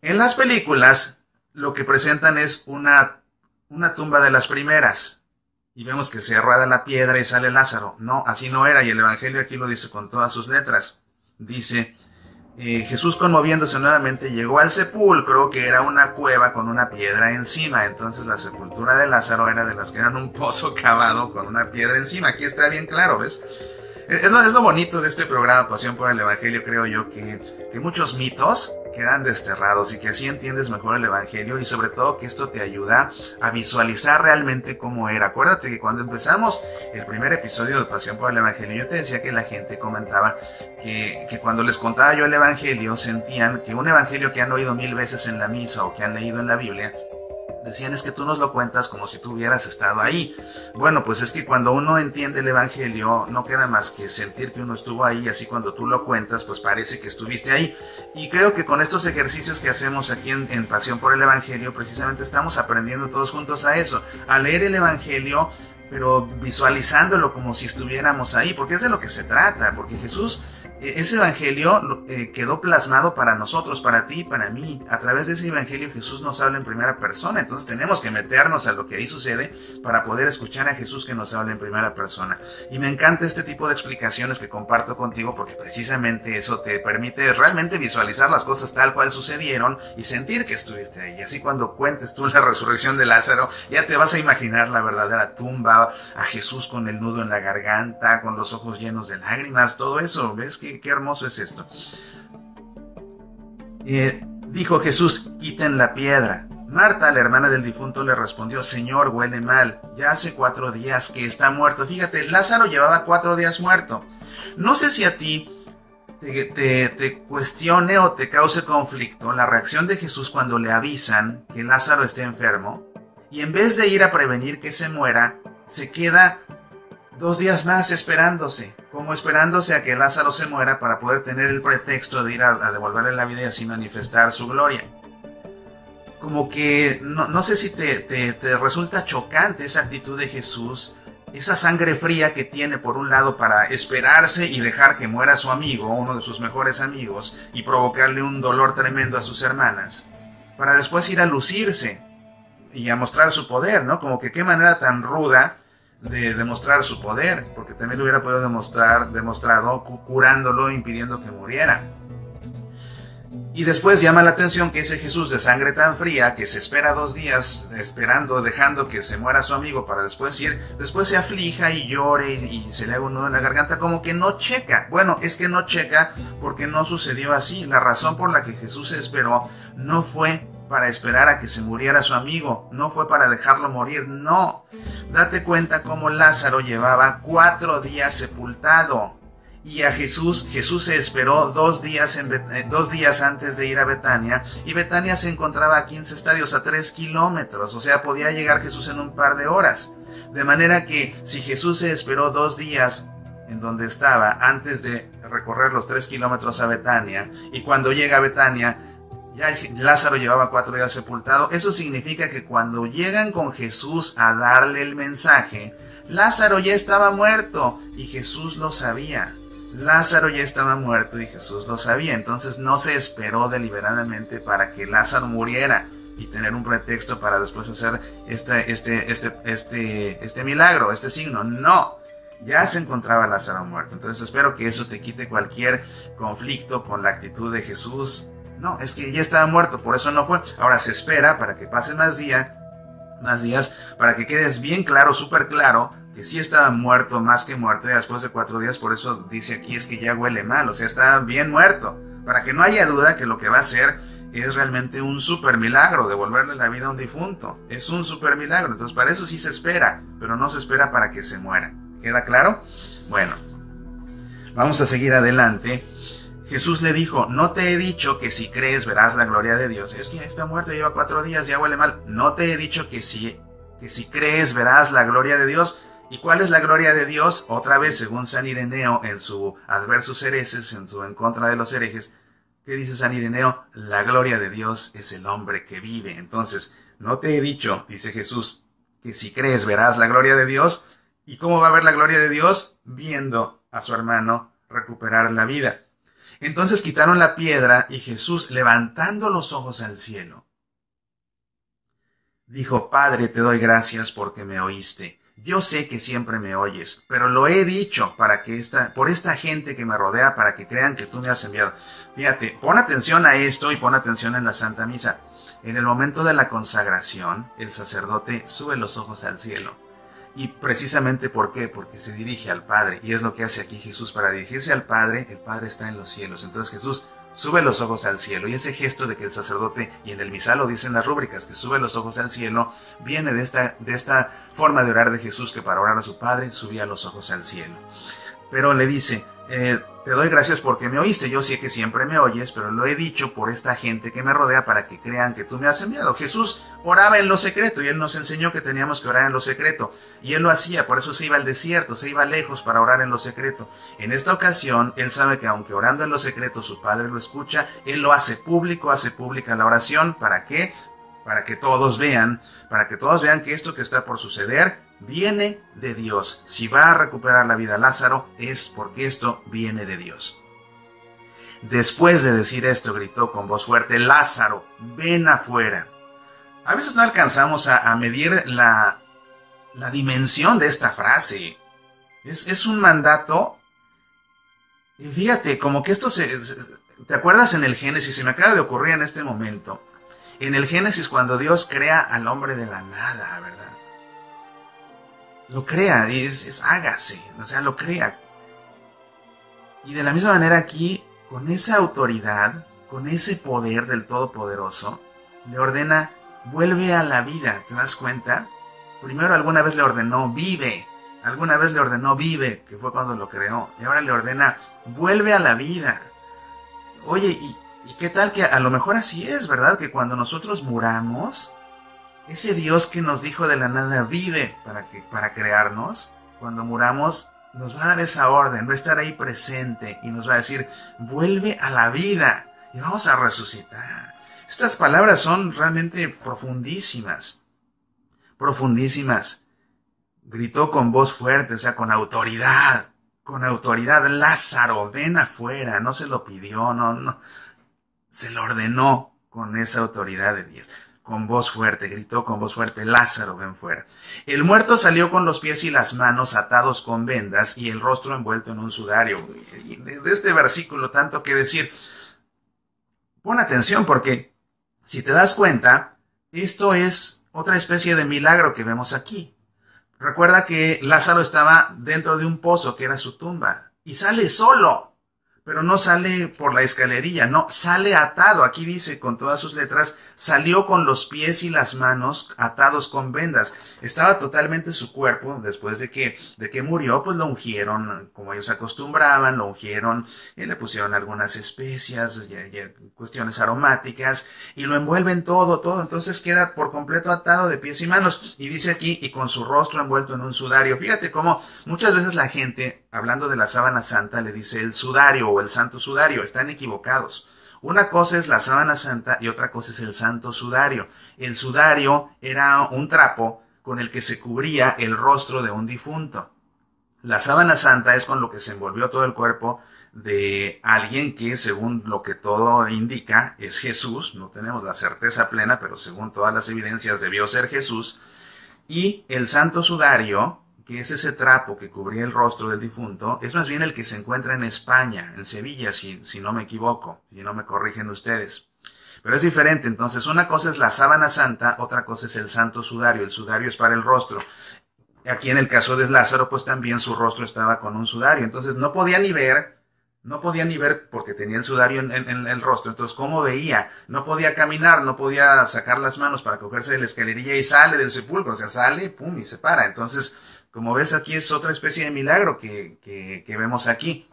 En las películas lo que presentan es una, una tumba de las primeras y vemos que se rueda la piedra y sale Lázaro. No, así no era y el Evangelio aquí lo dice con todas sus letras. Dice, Jesús conmoviéndose nuevamente llegó al sepulcro que era una cueva con una piedra encima. Entonces la sepultura de Lázaro era de las que eran un pozo cavado con una piedra encima. Aquí está bien claro, ¿ves? Es lo, es lo bonito de este programa Pasión por el Evangelio, creo yo, que, que muchos mitos quedan desterrados y que así entiendes mejor el Evangelio y sobre todo que esto te ayuda a visualizar realmente cómo era. Acuérdate que cuando empezamos el primer episodio de Pasión por el Evangelio, yo te decía que la gente comentaba que, que cuando les contaba yo el Evangelio sentían que un Evangelio que han oído mil veces en la misa o que han leído en la Biblia, decían es que tú nos lo cuentas como si tú hubieras estado ahí. Bueno, pues es que cuando uno entiende el Evangelio, no queda más que sentir que uno estuvo ahí, así cuando tú lo cuentas, pues parece que estuviste ahí. Y creo que con estos ejercicios que hacemos aquí en, en Pasión por el Evangelio, precisamente estamos aprendiendo todos juntos a eso, a leer el Evangelio pero visualizándolo como si estuviéramos ahí, porque es de lo que se trata, porque Jesús ese evangelio eh, quedó plasmado para nosotros, para ti y para mí. A través de ese evangelio Jesús nos habla en primera persona. Entonces tenemos que meternos a lo que ahí sucede para poder escuchar a Jesús que nos habla en primera persona. Y me encanta este tipo de explicaciones que comparto contigo porque precisamente eso te permite realmente visualizar las cosas tal cual sucedieron y sentir que estuviste ahí. Así cuando cuentes tú la resurrección de Lázaro, ya te vas a imaginar la verdadera tumba, a Jesús con el nudo en la garganta, con los ojos llenos de lágrimas, todo eso. ¿Ves que qué, hermoso es esto. Eh, dijo Jesús, quiten la piedra. Marta, la hermana del difunto, le respondió, Señor, huele mal. Ya hace cuatro días que está muerto. Fíjate, Lázaro llevaba cuatro días muerto. No sé si a ti te, te, cuestione o te cause conflicto la reacción de Jesús cuando le avisan que Lázaro está enfermo y en vez de ir a prevenir que se muera, se queda dos días más esperándose, como esperándose a que Lázaro se muera para poder tener el pretexto de ir a, devolverle la vida y así manifestar su gloria. Como que no, sé si te, resulta chocante esa actitud de Jesús, esa sangre fría que tiene por un lado para esperarse y dejar que muera su amigo, uno de sus mejores amigos, y provocarle un dolor tremendo a sus hermanas, para después ir a lucirse y a mostrar su poder, ¿no? Como que qué manera tan ruda de demostrar su poder, porque también lo hubiera podido demostrar, demostrado curándolo, impidiendo que muriera. Y después llama la atención que ese Jesús de sangre tan fría, que se espera dos días esperando, dejando que se muera su amigo para después ir, después se aflija y llore y, se le haga un nudo en la garganta, como que no checa. Bueno, es que no checa porque no sucedió así. La razón por la que Jesús se esperó no fue para esperar a que se muriera su amigo, no fue para dejarlo morir, no. Date cuenta cómo Lázaro llevaba cuatro días sepultado. Y a Jesús, Jesús se esperó dos días, en, eh, dos días antes de ir a Betania, y Betania se encontraba a 15 estadios, a 3 kilómetros, o sea, podía llegar Jesús en un par de horas. De manera que si Jesús se esperó dos días en donde estaba antes de recorrer los 3 kilómetros a Betania, y cuando llega a Betania ya Lázaro llevaba cuatro días sepultado. Eso significa que cuando llegan con Jesús a darle el mensaje, Lázaro ya estaba muerto y Jesús lo sabía. Lázaro ya estaba muerto y Jesús lo sabía. Entonces no se esperó deliberadamente para que Lázaro muriera y tener un pretexto para después hacer este, este, este, este, este milagro, este signo. No. Ya se encontraba Lázaro muerto. Entonces espero que eso te quite cualquier conflicto con la actitud de Jesús no, es que ya estaba muerto, por eso no fue. Ahora se espera para que pase más día, más días, para que quedes bien claro, súper claro, que sí estaba muerto, más que muerto, y después de cuatro días, por eso dice aquí es que ya huele mal, o sea, está bien muerto. Para que no haya duda que lo que va a hacer es realmente un super milagro, devolverle la vida a un difunto. Es un super milagro, entonces para eso sí se espera, pero no se espera para que se muera. ¿Queda claro? Bueno, vamos a seguir adelante. Jesús le dijo, no te he dicho que si crees verás la gloria de Dios. Es que está muerto, lleva cuatro días, ya huele mal. No te he dicho que si, que si crees verás la gloria de Dios. ¿Y cuál es la gloria de Dios? Otra vez, según San Ireneo, en su Adversus Hereses, en su En contra de los herejes, ¿qué dice San Ireneo? La gloria de Dios es el hombre que vive. Entonces, no te he dicho, dice Jesús, que si crees verás la gloria de Dios. ¿Y cómo va a ver la gloria de Dios? Viendo a su hermano recuperar la vida. Entonces quitaron la piedra y Jesús, levantando los ojos al cielo, dijo, Padre, te doy gracias porque me oíste. yo sé que siempre me oyes, pero lo he dicho para que esta, por esta gente que me rodea, para que crean que tú me has enviado. Fíjate, pon atención a esto y pon atención en la Santa Misa. En el momento de la consagración, el sacerdote sube los ojos al cielo. Y precisamente por qué? Porque se dirige al Padre. Y es lo que hace aquí Jesús. Para dirigirse al Padre, el Padre está en los cielos. Entonces Jesús sube los ojos al cielo. Y ese gesto de que el sacerdote, y en el misal lo dicen las rúbricas, que sube los ojos al cielo, viene de esta, de esta forma de orar de Jesús que para orar a su Padre subía los ojos al cielo. Pero le dice, eh, te doy gracias porque me oíste. Yo sé que siempre me oyes, pero lo he dicho por esta gente que me rodea para que crean que tú me has enviado. Jesús oraba en lo secreto y él nos enseñó que teníamos que orar en lo secreto. Y él lo hacía, por eso se iba al desierto, se iba lejos para orar en lo secreto. En esta ocasión, él sabe que aunque orando en lo secreto su padre lo escucha, él lo hace público, hace pública la oración. ¿Para qué? Para que todos vean, para que todos vean que esto que está por suceder viene de Dios. Si va a recuperar la vida Lázaro, es porque esto viene de Dios. Después de decir esto, gritó con voz fuerte, Lázaro, ven afuera. A veces no alcanzamos a, medir la, dimensión de esta frase. Es, un mandato. Y fíjate, como que esto se, ¿Te acuerdas en el Génesis? Se me acaba de ocurrir en este momento. En el Génesis, cuando Dios crea al hombre de la nada, ¿verdad? Lo crea, es, hágase, o sea, lo crea. Y de la misma manera aquí, con esa autoridad, con ese poder del Todopoderoso, le ordena, vuelve a la vida, ¿te das cuenta? Primero alguna vez le ordenó, vive, alguna vez le ordenó, vive, que fue cuando lo creó, y ahora le ordena, vuelve a la vida. Oye, ¿y, ¿y qué tal que a lo mejor así es, verdad? Que cuando nosotros muramos, ese Dios que nos dijo de la nada vive para, que, para crearnos, cuando muramos nos va a dar esa orden, va a estar ahí presente y nos va a decir, vuelve a la vida y vamos a resucitar. Estas palabras son realmente profundísimas, profundísimas. Gritó con voz fuerte, o sea, con autoridad, con autoridad, Lázaro, ven afuera, no se lo pidió, no, no, se lo ordenó con esa autoridad de Dios con voz fuerte, gritó con voz fuerte, Lázaro, ven fuera. El muerto salió con los pies y las manos atados con vendas y el rostro envuelto en un sudario. De este versículo tanto que decir. Pon atención porque, si te das cuenta, esto es otra especie de milagro que vemos aquí. Recuerda que Lázaro estaba dentro de un pozo que era su tumba y sale solo pero no sale por la escalerilla, no, sale atado. Aquí dice con todas sus letras, salió con los pies y las manos atados con vendas. Estaba totalmente su cuerpo, después de que, de que murió, pues lo ungieron, como ellos acostumbraban, lo ungieron y le pusieron algunas especias, y, cuestiones aromáticas, y lo envuelven todo, todo. Entonces queda por completo atado de pies y manos. Y dice aquí, y con su rostro envuelto en un sudario. Fíjate cómo muchas veces la gente hablando de la sábana santa, le dice el sudario o el santo sudario. Están equivocados. Una cosa es la sábana santa y otra cosa es el santo sudario. El sudario era un trapo con el que se cubría el rostro de un difunto. La sábana santa es con lo que se envolvió todo el cuerpo de alguien que, según lo que todo indica, es Jesús. No tenemos la certeza plena, pero según todas las evidencias debió ser Jesús. Y el santo sudario que es ese trapo que cubría el rostro del difunto, es más bien el que se encuentra en España, en Sevilla, si, si no me equivoco, si no me corrigen ustedes. Pero es diferente, entonces una cosa es la sábana santa, otra cosa es el santo sudario, el sudario es para el rostro. Aquí en el caso de Lázaro, pues también su rostro estaba con un sudario, entonces no podía ni ver, no podía ni ver porque tenía el sudario en, en, el rostro, entonces ¿cómo veía? No podía caminar, no podía sacar las manos para cogerse de la escalerilla y sale del sepulcro, o sea, sale, pum, y se para. Entonces, como ves aquí es otra especie de milagro que, vemos aquí.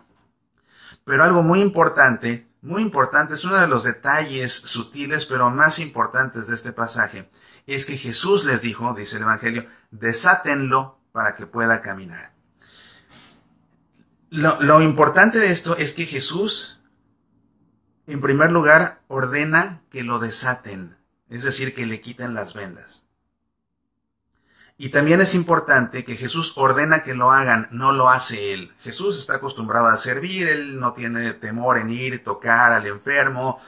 Pero algo muy importante, muy importante, es uno de los detalles sutiles pero más importantes de este pasaje, es que Jesús les dijo, dice el Evangelio, desátenlo para que pueda caminar. Lo, lo, importante de esto es que Jesús, en primer lugar, ordena que lo desaten, es decir, que le quiten las vendas. Y también es importante que Jesús ordena que lo hagan, no lo hace él. Jesús está acostumbrado a servir, él no tiene temor en ir, tocar al enfermo,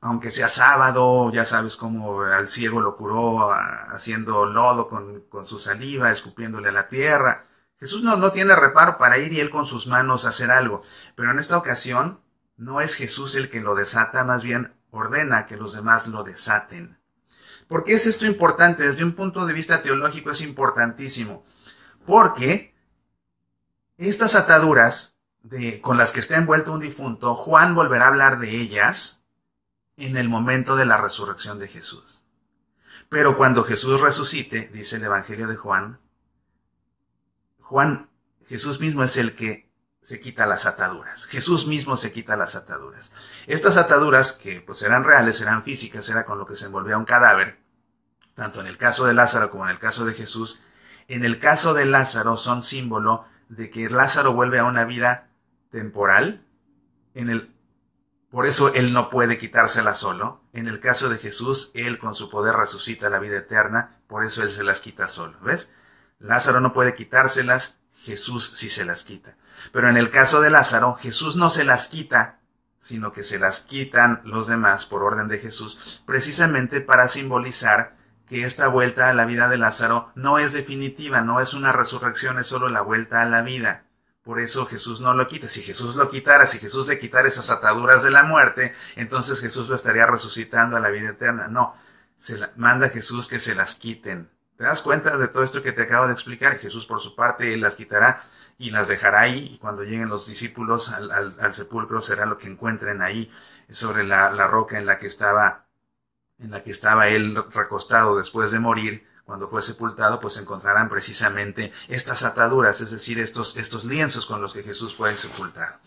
aunque sea sábado, ya sabes cómo al ciego lo curó haciendo lodo con, su saliva, escupiéndole a la tierra. Jesús no, no tiene reparo para ir y él con sus manos hacer algo, pero en esta ocasión no es Jesús el que lo desata, más bien ordena que los demás lo desaten. ¿Por qué es esto importante? Desde un punto de vista teológico es importantísimo. Porque estas ataduras con las que está envuelto un difunto, Juan volverá a hablar de ellas en el momento de la resurrección de Jesús. Pero cuando Jesús resucite, dice el Evangelio de Juan, Juan, Jesús mismo es el que se quita las ataduras. Jesús mismo se quita las ataduras. Estas ataduras, que pues eran reales, eran físicas, era con lo que se envolvía un cadáver, tanto en el caso de Lázaro como en el caso de Jesús, en el caso de Lázaro son símbolo de que Lázaro vuelve a una vida temporal, en el, por eso él no puede quitársela solo. En el caso de Jesús, él con su poder resucita la vida eterna, por eso él se las quita solo. ¿Ves? Lázaro no puede quitárselas, Jesús sí se las quita. Pero en el caso de Lázaro, Jesús no se las quita, sino que se las quitan los demás por orden de Jesús, precisamente para simbolizar que esta vuelta a la vida de Lázaro no es definitiva, no es una resurrección, es solo la vuelta a la vida. Por eso Jesús no lo quita. Si Jesús lo quitara, si Jesús le quitara esas ataduras de la muerte, entonces Jesús lo estaría resucitando a la vida eterna. No, se manda Jesús que se las quiten. ¿Te das cuenta de todo esto que te acabo de explicar? Jesús por su parte las quitará y las dejará ahí y cuando lleguen los discípulos al, sepulcro será lo que encuentren ahí sobre la, la, roca en la que estaba en la que estaba él recostado después de morir cuando fue sepultado pues encontrarán precisamente estas ataduras es decir estos estos lienzos con los que Jesús fue sepultado.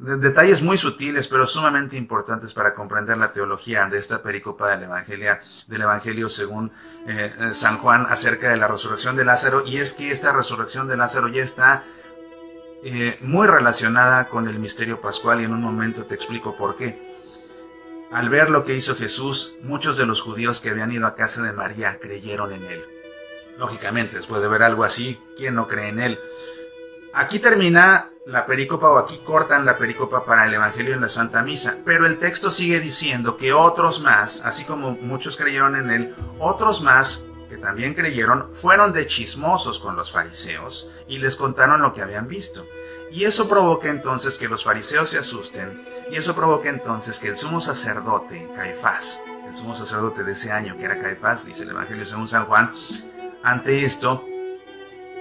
Detalles muy sutiles, pero sumamente importantes para comprender la teología de esta pericopa del Evangelio, del Evangelio según eh, eh, San Juan acerca de la resurrección de Lázaro, y es que esta resurrección de Lázaro ya está eh, muy relacionada con el misterio pascual, y en un momento te explico por qué. Al ver lo que hizo Jesús, muchos de los judíos que habían ido a casa de María creyeron en él. Lógicamente, después de ver algo así, ¿quién no cree en él? Aquí termina la pericopa o aquí cortan la pericopa para el Evangelio en la Santa Misa, pero el texto sigue diciendo que otros más, así como muchos creyeron en él, otros más que también creyeron fueron de chismosos con los fariseos y les contaron lo que habían visto. Y eso provoca entonces que los fariseos se asusten y eso provoca entonces que el sumo sacerdote, Caifás, el sumo sacerdote de ese año que era Caifás, dice el Evangelio según San Juan, ante esto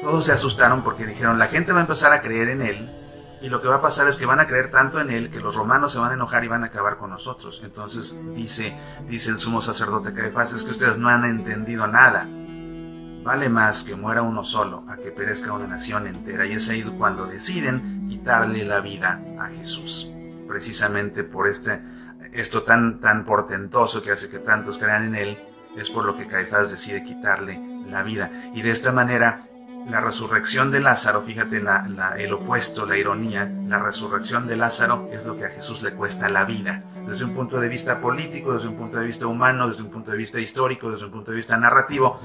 todos se asustaron porque dijeron, la gente va a empezar a creer en él y lo que va a pasar es que van a creer tanto en él que los romanos se van a enojar y van a acabar con nosotros. Entonces dice, dice el sumo sacerdote Caifás, es que ustedes no han entendido nada. Vale más que muera uno solo a que perezca una nación entera. Y es ahí cuando deciden quitarle la vida a Jesús. Precisamente por este, esto tan, tan portentoso que hace que tantos crean en él, es por lo que Caifás decide quitarle la vida. Y de esta manera la resurrección de Lázaro, fíjate el opuesto, la ironía, la resurrección de Lázaro es lo que a Jesús le cuesta la vida, desde un punto de vista político, desde un punto de vista humano, desde un punto de vista histórico, desde un punto de vista narrativo,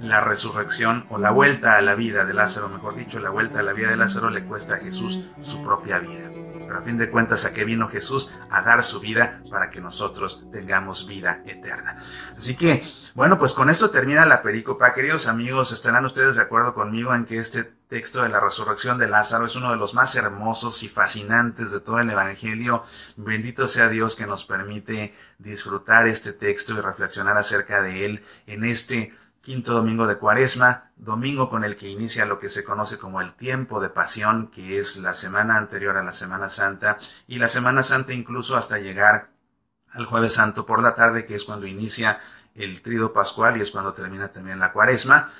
la resurrección o la vuelta a la vida de Lázaro, mejor dicho, la vuelta a la vida de Lázaro le cuesta a Jesús su propia vida. Pero a fin de cuentas, ¿a qué vino Jesús? A dar su vida para que nosotros tengamos vida eterna. Así que, bueno, pues con esto termina la pericopa. Queridos amigos, estarán ustedes de acuerdo conmigo en que este texto de la resurrección de Lázaro es uno de los más hermosos y fascinantes de todo el Evangelio. Bendito sea Dios que nos permite disfrutar este texto y reflexionar acerca de él en este quinto domingo de Cuaresma, domingo con el que inicia lo que se conoce como el tiempo de pasión, que es la semana anterior a la Semana Santa, y la Semana Santa incluso hasta llegar al jueves santo por la tarde, que es cuando inicia el trido pascual y es cuando termina también la Cuaresma.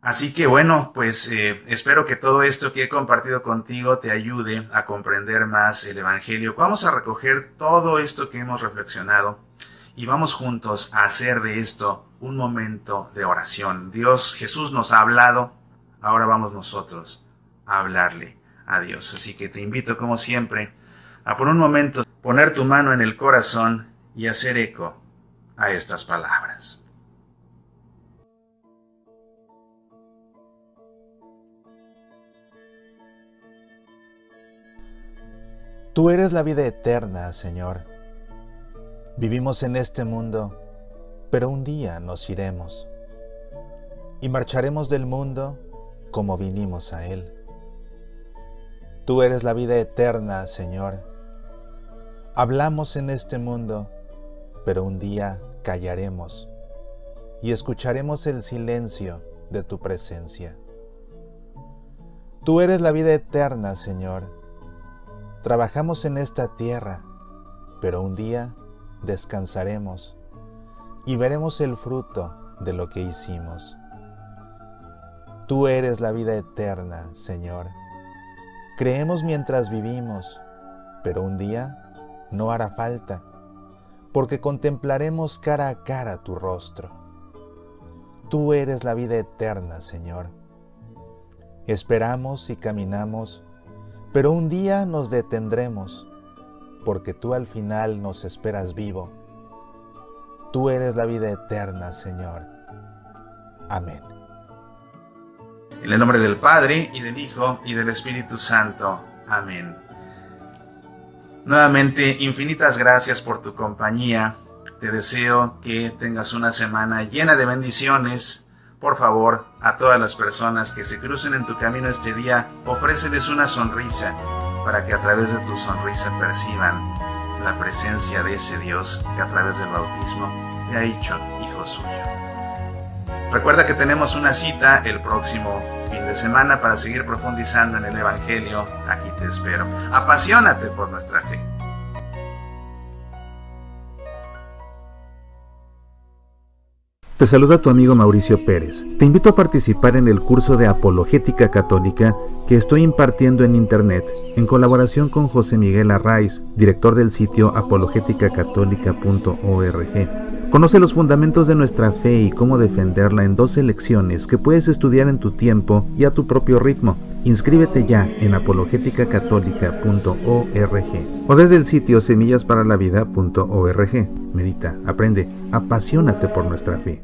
Así que bueno, pues eh, espero que todo esto que he compartido contigo te ayude a comprender más el Evangelio. Vamos a recoger todo esto que hemos reflexionado y vamos juntos a hacer de esto un momento de oración. Dios, Jesús nos ha hablado, ahora vamos nosotros a hablarle a Dios. Así que te invito como siempre a por un momento poner tu mano en el corazón y hacer eco a estas palabras. Tú eres la vida eterna, Señor Vivimos en este mundo, pero un día nos iremos y marcharemos del mundo como vinimos a él. Tú eres la vida eterna, Señor. Hablamos en este mundo, pero un día callaremos y escucharemos el silencio de tu presencia. Tú eres la vida eterna, Señor. Trabajamos en esta tierra, pero un día descansaremos y veremos el fruto de lo que hicimos. Tú eres la vida eterna, Señor. Creemos mientras vivimos, pero un día no hará falta, porque contemplaremos cara a cara tu rostro. Tú eres la vida eterna, Señor. Esperamos y caminamos, pero un día nos detendremos porque tú al final nos esperas vivo. Tú eres la vida eterna, Señor. Amén. En el nombre del Padre, y del Hijo, y del Espíritu Santo. Amén. Nuevamente, infinitas gracias por tu compañía. Te deseo que tengas una semana llena de bendiciones. Por favor, a todas las personas que se crucen en tu camino este día, ofréceles una sonrisa para que a través de tu sonrisa perciban la presencia de ese Dios que a través del bautismo te ha hecho hijo suyo. Recuerda que tenemos una cita el próximo fin de semana para seguir profundizando en el Evangelio. Aquí te espero. Apasionate por nuestra fe. Te saluda tu amigo Mauricio Pérez. Te invito a participar en el curso de Apologética Católica que estoy impartiendo en Internet en colaboración con José Miguel Arraiz, director del sitio apologéticacatólica.org. Conoce los fundamentos de nuestra fe y cómo defenderla en dos lecciones que puedes estudiar en tu tiempo y a tu propio ritmo. Inscríbete ya en apologéticacatólica.org o desde el sitio semillasparalavida.org. Medita, aprende, apasionate por nuestra fe.